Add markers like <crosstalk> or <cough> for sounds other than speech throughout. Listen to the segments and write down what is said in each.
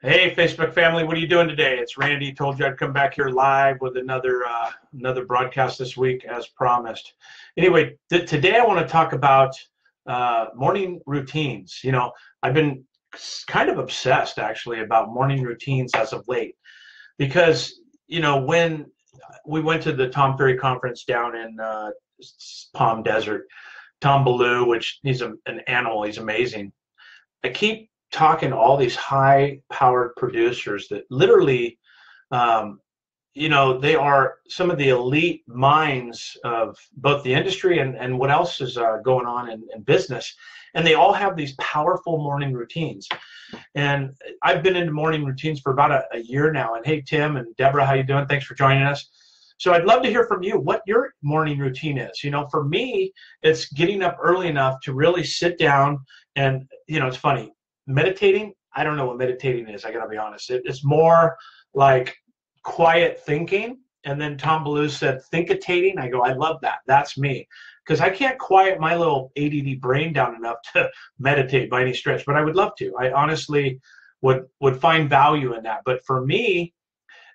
Hey, Facebook family, what are you doing today? It's Randy. Told you I'd come back here live with another uh, another broadcast this week, as promised. Anyway, th- today I want to talk about uh, morning routines. You know, I've been kind of obsessed actually about morning routines as of late, because you know when we went to the Tom Ferry conference down in uh, Palm Desert, Tom Bilyeu, which he's a, an animal, he's amazing. I keep talking to all these high powered producers that literally um, you know they are some of the elite minds of both the industry and, and what else is uh, going on in, in, business. And they all have these powerful morning routines. And i've been into morning routines for about a, a year now. And hey tim and deborah how you doing? Thanks for joining us. So i'd love to hear from you what your morning routine is. You know for me it's getting up early enough to really sit down and you know it's funny meditating i don't know what meditating is i gotta be honest. It, it's more like quiet thinking and then tom Bilyeu said thinkitating i go i love that. That's me. Because i can't quiet my little ADD brain down enough to <laughs> meditate by any stretch but i would love to. I honestly would would find value in that. But for me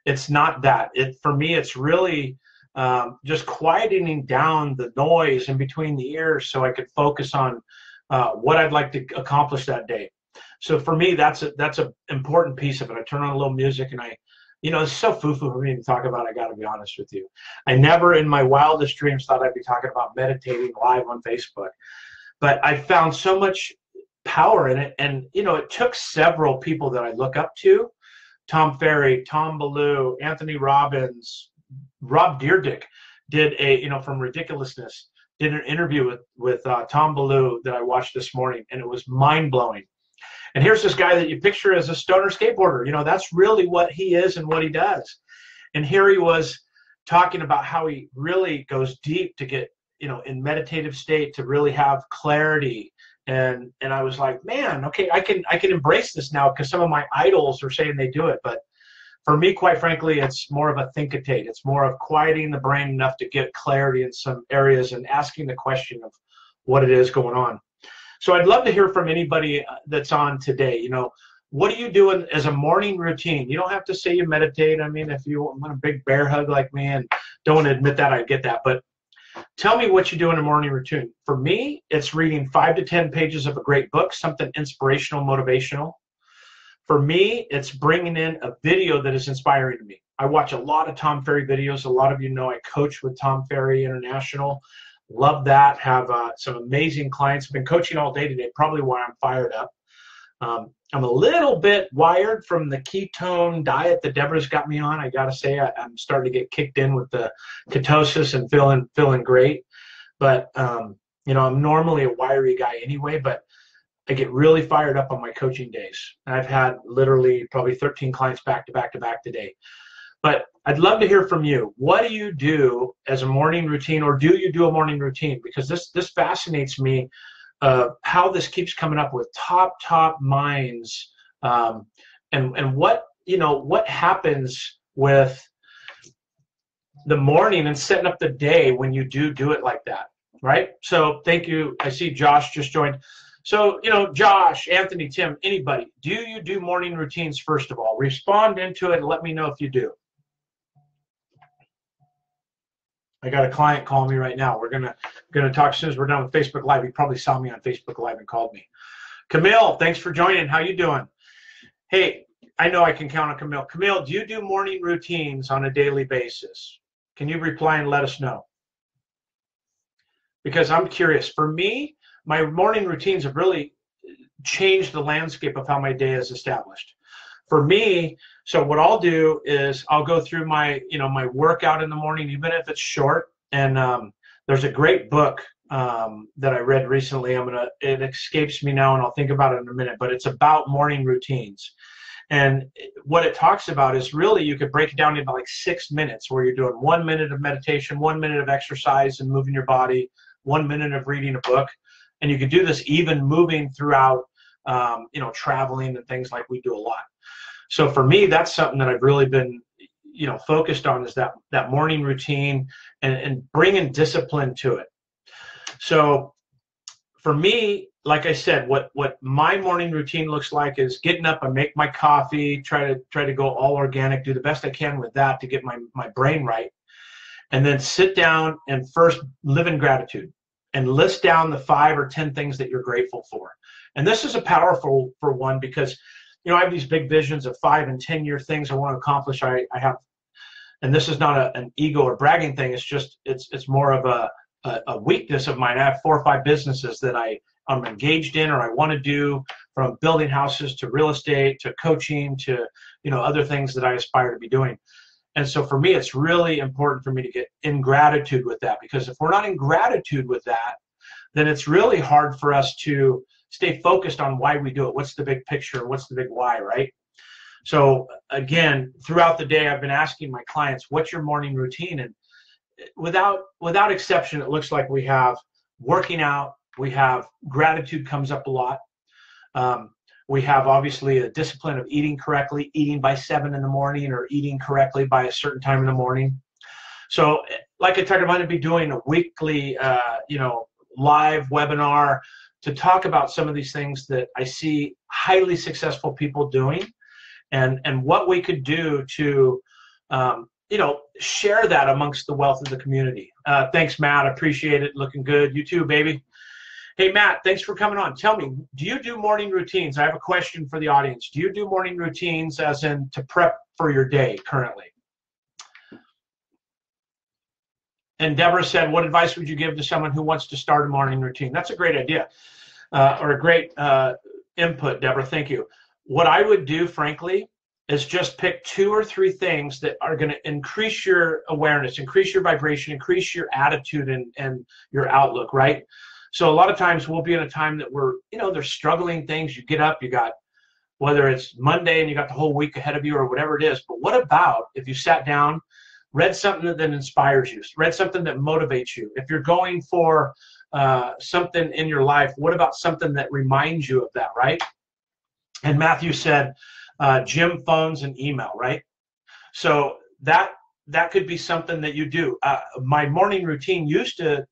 it's not that. It for me it's really um, just quieting down the noise in between the ears so i could focus on uh, what i'd like to accomplish that day so for me, that's a that's an important piece of it. I turn on a little music and I, you know, it's so foo-foo for me to talk about. I got to be honest with you. I never in my wildest dreams thought I'd be talking about meditating live on Facebook, but I found so much power in it. And you know, it took several people that I look up to, Tom Ferry, Tom Bilyeu, Anthony Robbins, Rob Dyrdek did a you know from ridiculousness did an interview with with uh, Tom Bilyeu that I watched this morning, and it was mind blowing. And here's this guy that you picture as a stoner skateboarder. You know, that's really what he is and what he does. And here he was talking about how he really goes deep to get, you know, in meditative state to really have clarity. And and I was like, man, okay, I can I can embrace this now because some of my idols are saying they do it, but for me, quite frankly, it's more of a thinkitate. It's more of quieting the brain enough to get clarity in some areas and asking the question of what it is going on. So I'd love to hear from anybody uh, that's on today. You know, what are you doing as a morning routine? You don't have to say you meditate. I mean, if you want a big bear hug like me and don't admit that, I get that. But tell me what you do in a morning routine. For me, it's reading five to 10 pages of a great book, something inspirational, motivational. For me, it's bringing in a video that is inspiring to me. I watch a lot of Tom Ferry videos. A lot of you know I coach with Tom Ferry International. Love that. Have uh, some amazing clients. Been coaching all day today. Probably why I'm fired up. Um, I'm a little bit wired from the ketone diet that Deborah's got me on. I got to say, I, am starting to get kicked in with the ketosis and feeling feeling great. But um, you know, I'm normally a wiry guy anyway. But I get really fired up on my coaching days. I've had literally probably 13 clients back to back to back today. But I'd love to hear from you. What do you do as a morning routine, or do you do a morning routine? Because this this fascinates me. Uh, how this keeps coming up with top top minds, um, and and what you know what happens with the morning and setting up the day when you do do it like that, right? So thank you. I see Josh just joined. So, you know, Josh, Anthony, Tim, anybody, do you do morning routines first of all? Respond into it and let me know if you do. I got a client calling me right now. We're gonna gonna talk as soon as we're done with Facebook Live. He probably saw me on Facebook Live and called me. Camille, thanks for joining. How you doing? Hey, I know I can count on Camille. Camille, do you do morning routines on a daily basis? Can you reply and let us know? Because I'm curious. For me, my morning routines have really changed the landscape of how my day is established for me so what i'll do is i'll go through my you know my workout in the morning even if it's short. And um, there's a great book um, that i read recently. I'm gonna it escapes me now and i'll think about it in a minute but it's about morning routines. And what it talks about is really you could break it down into like six minutes where you're doing one minute of meditation one minute of exercise and moving your body one minute of reading a book. And you could do this even moving throughout um, you know traveling and things like we do a lot so for me that's something that i've really been you know focused on is that that morning routine and, and bringing discipline to it so for me like I said, what what my morning routine looks like is getting up, I make my coffee, try to try to go all organic, do the best I can with that to get my my brain right, and then sit down and first live in gratitude and list down the five or ten things that you're grateful for. And this is a powerful for one because you know I have these big visions of five and ten year things I want to accomplish. I, I have, and this is not a, an ego or bragging thing. It's just it's it's more of a, a a weakness of mine. I have four or five businesses that I I'm engaged in or I want to do from building houses to real estate to coaching to you know other things that I aspire to be doing. And so for me it's really important for me to get in gratitude with that because if we're not in gratitude with that then it's really hard for us to stay focused on why we do it. What's the big picture? What's the big why, right? So again, throughout the day I've been asking my clients, what's your morning routine? And without without exception it looks like we have working out we have gratitude comes up a lot. Um, we have obviously a discipline of eating correctly, eating by seven in the morning or eating correctly by a certain time in the morning. So, like I talked about, to be doing a weekly, uh, you know, live webinar to talk about some of these things that I see highly successful people doing, and and what we could do to, um, you know, share that amongst the wealth of the community. Uh, thanks, Matt. Appreciate it. Looking good. You too, baby. Hey, Matt, thanks for coming on. Tell me, do you do morning routines? I have a question for the audience. Do you do morning routines as in to prep for your day currently? And Deborah said, what advice would you give to someone who wants to start a morning routine? That's a great idea uh, or a great uh, input, Deborah. Thank you. What I would do, frankly, is just pick two or three things that are going to increase your awareness, increase your vibration, increase your attitude and, and your outlook, right? So a lot of times we'll be in a time that we're, you know, there's struggling things. You get up, you got whether it's Monday and you got the whole week ahead of you or whatever it is. But what about if you sat down, read something that, that inspires you, read something that motivates you? If you're going for uh, something in your life, what about something that reminds you of that, right? And Matthew said, uh, gym phones and email, right? So that that could be something that you do. Uh, my morning routine used to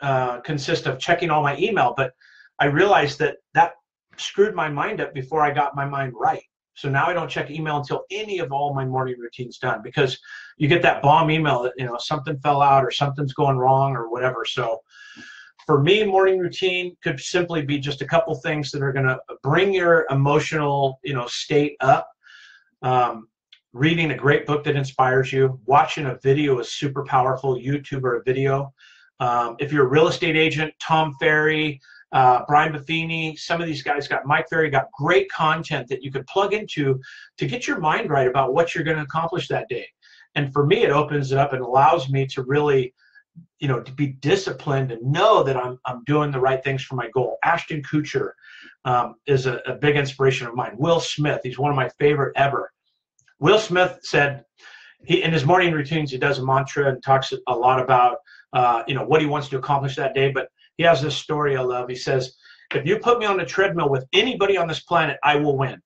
uh, consist of checking all my email, but I realized that that screwed my mind up before I got my mind right. So now I don't check email until any of all my morning routines done because you get that bomb email that you know something fell out or something's going wrong or whatever. So for me, morning routine could simply be just a couple things that are going to bring your emotional you know state up. Um, reading a great book that inspires you, watching a video is super powerful. YouTube or a video. Um, if you're a real estate agent, Tom Ferry, uh, Brian Buffini, some of these guys got Mike Ferry got great content that you could plug into to get your mind right about what you're going to accomplish that day. And for me, it opens it up and allows me to really, you know, to be disciplined and know that I'm I'm doing the right things for my goal. Ashton Kutcher um, is a, a big inspiration of mine. Will Smith, he's one of my favorite ever. Will Smith said he in his morning routines he does a mantra and talks a lot about uh, you know what he wants to accomplish that day. But he has this story I love. He says, "If you put me on a treadmill with anybody on this planet, I will win."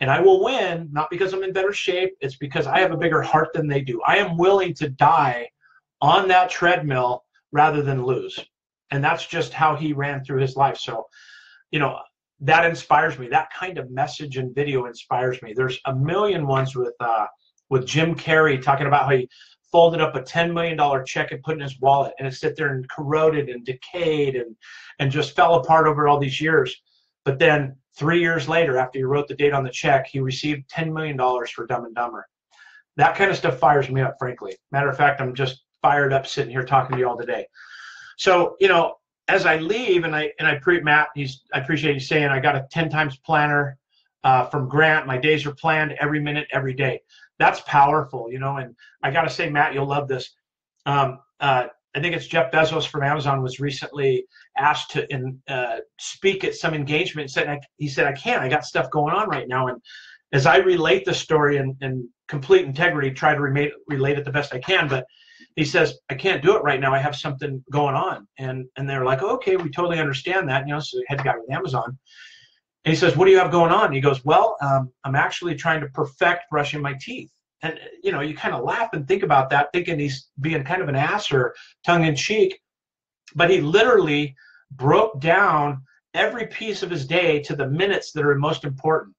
And I will win not because I'm in better shape, it's because I have a bigger heart than they do. I am willing to die on that treadmill rather than lose. And that's just how he ran through his life. So, you know, that inspires me. That kind of message and video inspires me. There's a million ones with uh, with Jim Carrey talking about how he folded up a $10 million check and put in his wallet and it sit there and corroded and decayed and, and just fell apart over all these years. But then three years later, after he wrote the date on the check, he received $10 million for Dumb and Dumber. That kind of stuff fires me up, frankly. Matter of fact, I'm just fired up sitting here talking to you all today. So, you know, as I leave, and I and I pre Matt, he's I appreciate you saying I got a 10 times planner uh, from Grant. My days are planned every minute, every day that's powerful, you know. And I got to say, Matt, you'll love this. Um, uh, I think it's Jeff Bezos from Amazon was recently asked to in, uh, speak at some engagement. Said he said I can't. I got stuff going on right now. And as I relate the story in, in complete integrity, try to relate, relate it the best I can. But he says I can't do it right now. I have something going on. And and they're like, okay, we totally understand that. You know, so the head guy with Amazon. And he says, What do you have going on? And he goes, Well, um, I'm actually trying to perfect brushing my teeth. And, you know, you kind of laugh and think about that, thinking he's being kind of an ass or tongue in cheek. But he literally broke down every piece of his day to the minutes that are most important.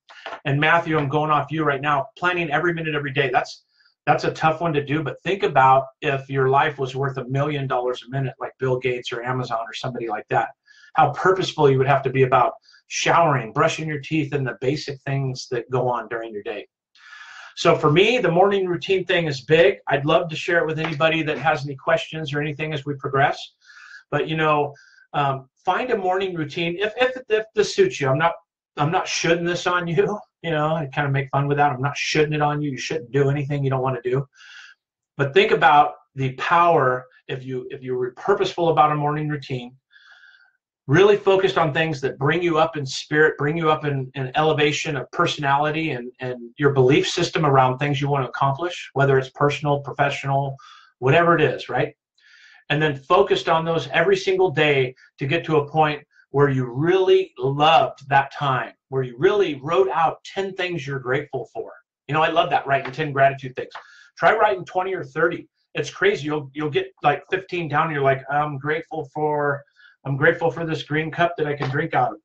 And Matthew, I'm going off you right now, planning every minute, every day. That's that's a tough one to do, but think about if your life was worth a million dollars a minute, like Bill Gates or Amazon or somebody like that. How purposeful you would have to be about showering, brushing your teeth, and the basic things that go on during your day. So for me, the morning routine thing is big. I'd love to share it with anybody that has any questions or anything as we progress. But you know, um, find a morning routine if, if if this suits you. I'm not I'm not shoulding this on you. <laughs> You know, I kind of make fun with that. I'm not shoulding it on you. You shouldn't do anything you don't want to do. But think about the power if you if you're purposeful about a morning routine, really focused on things that bring you up in spirit, bring you up in, in elevation of personality and, and your belief system around things you want to accomplish, whether it's personal, professional, whatever it is, right? And then focused on those every single day to get to a point where you really loved that time, where you really wrote out 10 things you're grateful for. You know, I love that writing 10 gratitude things. Try writing 20 or 30. It's crazy. You'll you'll get like 15 down and you're like, I'm grateful for I'm grateful for this green cup that I can drink out of.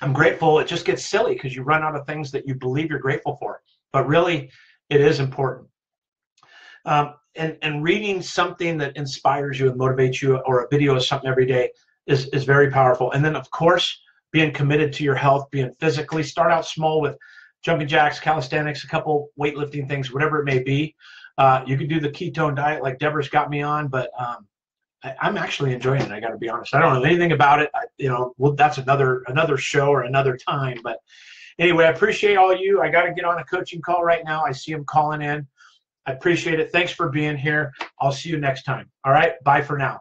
I'm grateful. It just gets silly because you run out of things that you believe you're grateful for. But really, it is important. Um, and, and reading something that inspires you and motivates you, or a video of something every day, is, is very powerful. And then, of course, being committed to your health, being physically, start out small with jumping jacks, calisthenics, a couple weightlifting things, whatever it may be. Uh, you can do the ketone diet like Deborah's got me on, but um, I, am actually enjoying it. I got to be honest. I don't know anything about it. I, you know, well, that's another another show or another time. But anyway, I appreciate all you. I got to get on a coaching call right now. I see them calling in. I appreciate it. Thanks for being here. I'll see you next time. All right. Bye for now.